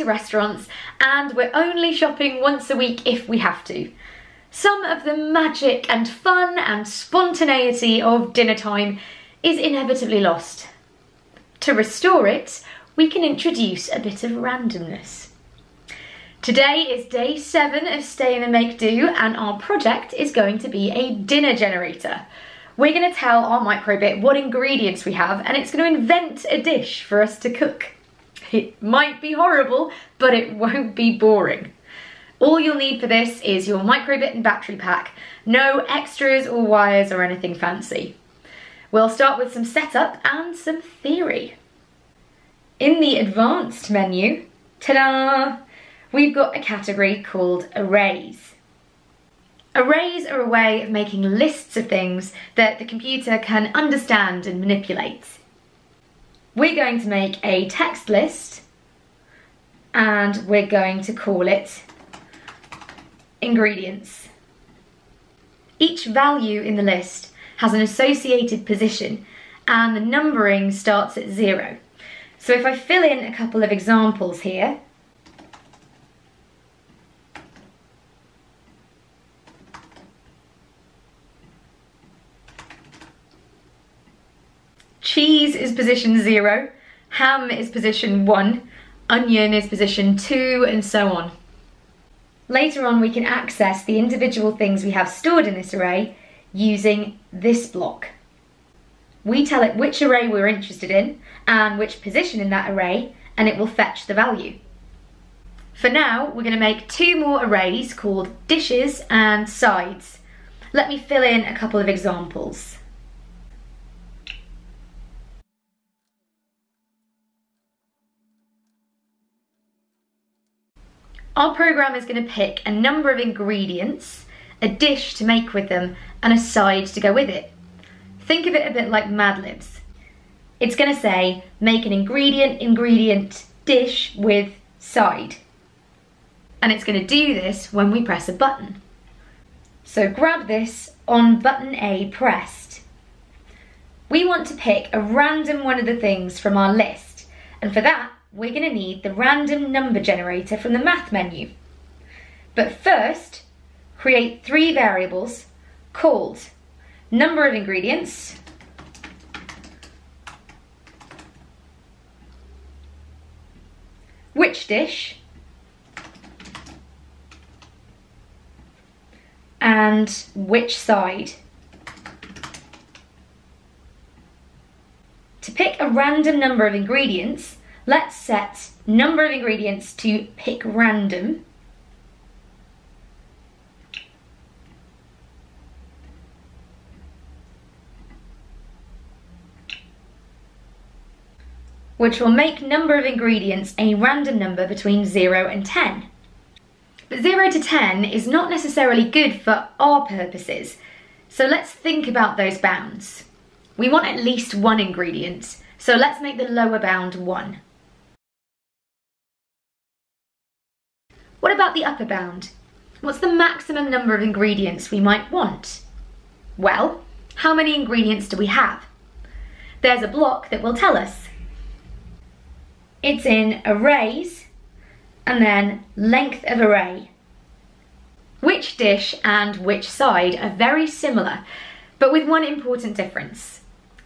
To restaurants and we're only shopping once a week if we have to. Some of the magic and fun and spontaneity of dinner time is inevitably lost. To restore it, we can introduce a bit of randomness. Today is day seven of Stay in and Make Do and our project is going to be a dinner generator. We're going to tell our microbit what ingredients we have and it's going to invent a dish for us to cook. It might be horrible, but it won't be boring. All you'll need for this is your microbit and battery pack. No extras or wires or anything fancy. We'll start with some setup and some theory. In the advanced menu, ta-da, we've got a category called arrays. Arrays are a way of making lists of things that the computer can understand and manipulate. We're going to make a text list and we're going to call it ingredients. Each value in the list has an associated position and the numbering starts at zero. So if I fill in a couple of examples here, cheese is position zero, ham is position one, onion is position two, and so on. Later on we can access the individual things we have stored in this array using this block. We tell it which array we're interested in and which position in that array and it will fetch the value. For now, we're going to make two more arrays called dishes and sides. Let me fill in a couple of examples. Our program is going to pick a number of ingredients, a dish to make with them, and a side to go with it. Think of it a bit like Mad Libs. It's going to say, make an ingredient, ingredient, dish with side. And it's going to do this when we press a button. So grab this on button A pressed. We want to pick a random one of the things from our list. And for that, we're going to need the random number generator from the math menu. But first, create three variables called number of ingredients, which dish, and which side. To pick a random number of ingredients, Let's set number of ingredients to pick random. which will make number of ingredients a random number between 0 and 10. But 0 to 10 is not necessarily good for our purposes, so let's think about those bounds. We want at least one ingredient, so let's make the lower bound 1. What about the upper bound? What's the maximum number of ingredients we might want? Well, how many ingredients do we have? There's a block that will tell us. It's in arrays and then length of array. Which dish and which side are very similar, but with one important difference.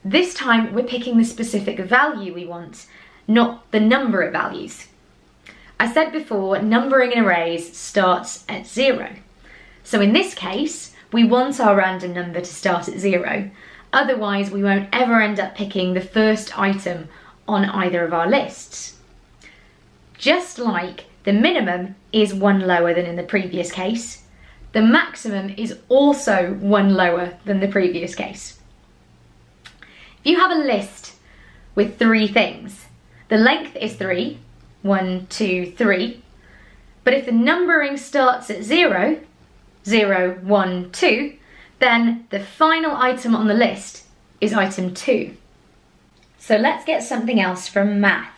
This time we're picking the specific value we want, not the number of values. I said before, numbering in arrays starts at zero. So in this case, we want our random number to start at zero. Otherwise, we won't ever end up picking the first item on either of our lists. Just like the minimum is one lower than in the previous case, the maximum is also one lower than the previous case. If you have a list with three things, the length is three, one, two, three. But if the numbering starts at zero, zero, one, two, then the final item on the list is item two. So let's get something else from math.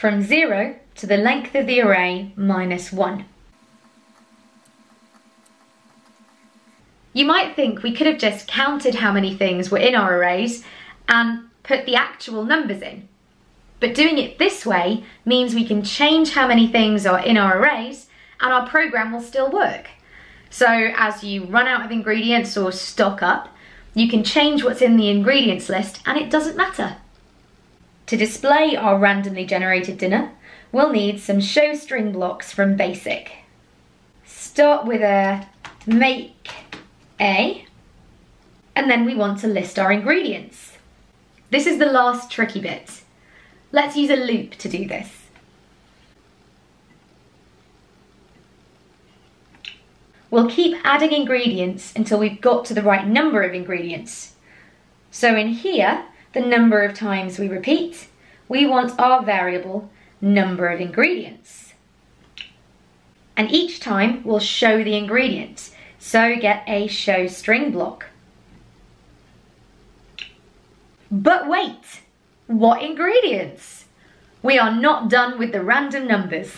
From 0 to the length of the array minus 1. You might think we could have just counted how many things were in our arrays and put the actual numbers in. But doing it this way means we can change how many things are in our arrays and our program will still work. So as you run out of ingredients or stock up, you can change what's in the ingredients list and it doesn't matter. To display our randomly generated dinner, we'll need some show string blocks from BASIC. Start with a make a, and then we want to list our ingredients. This is the last tricky bit. Let's use a loop to do this. We'll keep adding ingredients until we've got to the right number of ingredients. So in here, the number of times we repeat, we want our variable number of ingredients. And each time we'll show the ingredients, so get a show string block. But wait, what ingredients? We are not done with the random numbers.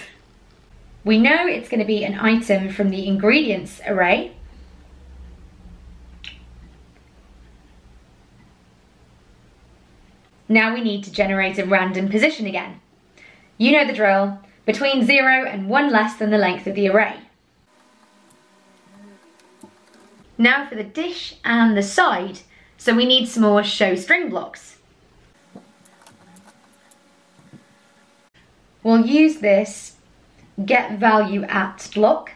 We know it's going to be an item from the ingredients array. Now we need to generate a random position again. You know the drill, between 0 and 1 less than the length of the array. Now for the dish and the side, so we need some more show string blocks. We'll use this get value at block.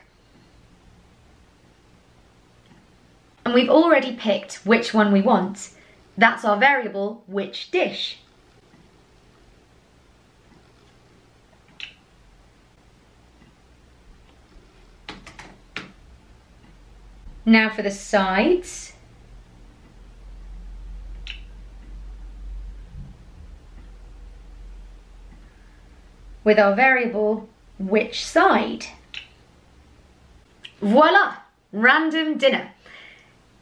And we've already picked which one we want. That's our variable, which dish. Now for the sides. With our variable which side. Voila! Random dinner.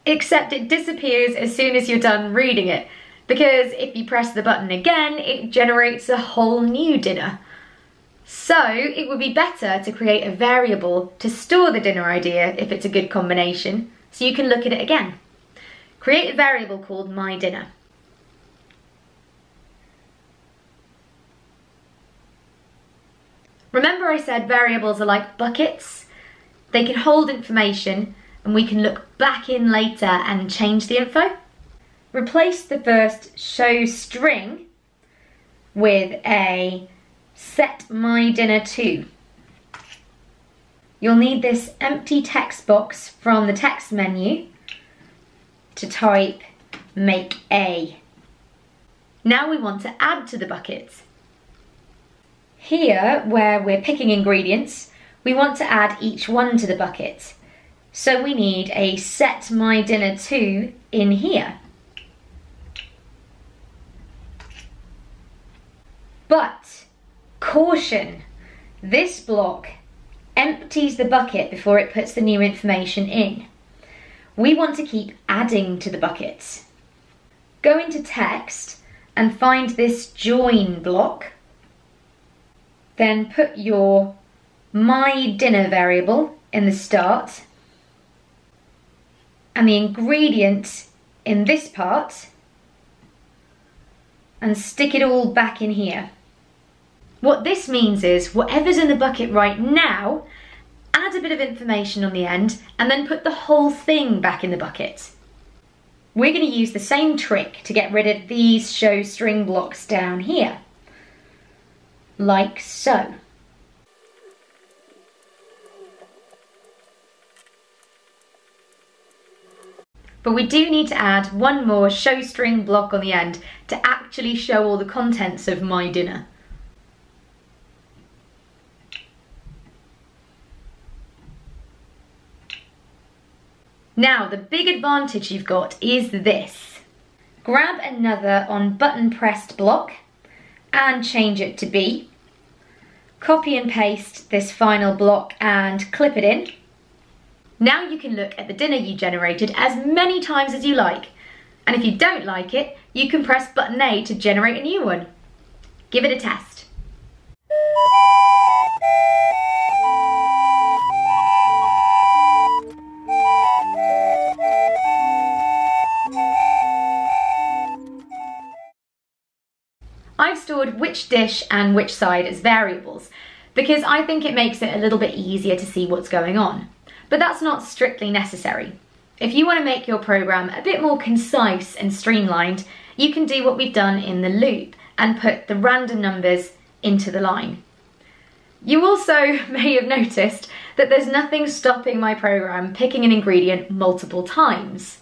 Except it disappears as soon as you're done reading it, because if you press the button again, it generates a whole new dinner. So it would be better to create a variable to store the dinner idea if it's a good combination, so you can look at it again. Create a variable called my dinner. Remember I said variables are like buckets? They can hold information and we can look back in later and change the info. Replace the first show string with a set my dinner to. You'll need this empty text box from the text menu to type make a. Now we want to add to the buckets. Here, where we're picking ingredients, we want to add each one to the bucket. So we need a set my dinner to in here. But, caution, this block empties the bucket before it puts the new information in. We want to keep adding to the buckets. Go into text and find this join block then put your my dinner variable in the start and the ingredient in this part and stick it all back in here. What this means is whatever's in the bucket right now, add a bit of information on the end and then put the whole thing back in the bucket. We're going to use the same trick to get rid of these show string blocks down here like so. But we do need to add one more show string block on the end to actually show all the contents of my dinner. Now, the big advantage you've got is this. Grab another on button pressed block and change it to B. Copy and paste this final block and clip it in. Now you can look at the dinner you generated as many times as you like. And if you don't like it, you can press button A to generate a new one. Give it a test. I've stored which dish and which side as variables because I think it makes it a little bit easier to see what's going on. But that's not strictly necessary. If you want to make your program a bit more concise and streamlined, you can do what we've done in the loop and put the random numbers into the line. You also may have noticed that there's nothing stopping my program picking an ingredient multiple times.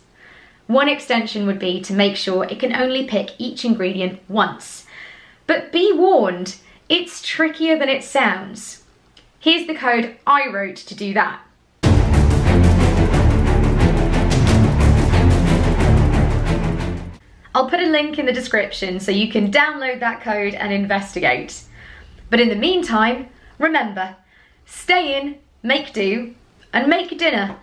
One extension would be to make sure it can only pick each ingredient once. But be warned, it's trickier than it sounds. Here's the code I wrote to do that. I'll put a link in the description so you can download that code and investigate. But in the meantime, remember, stay in, make do, and make dinner.